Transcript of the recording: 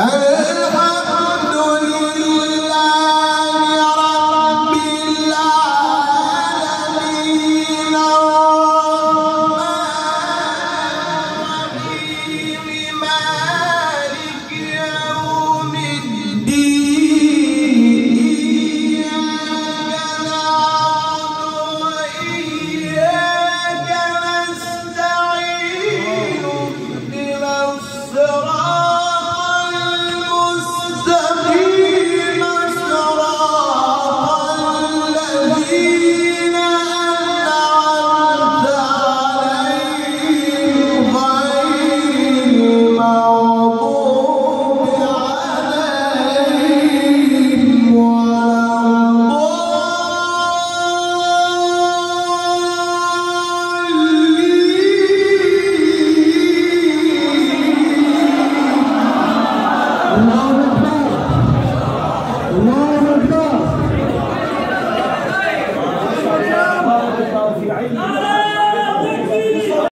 Hallelujah. Nove.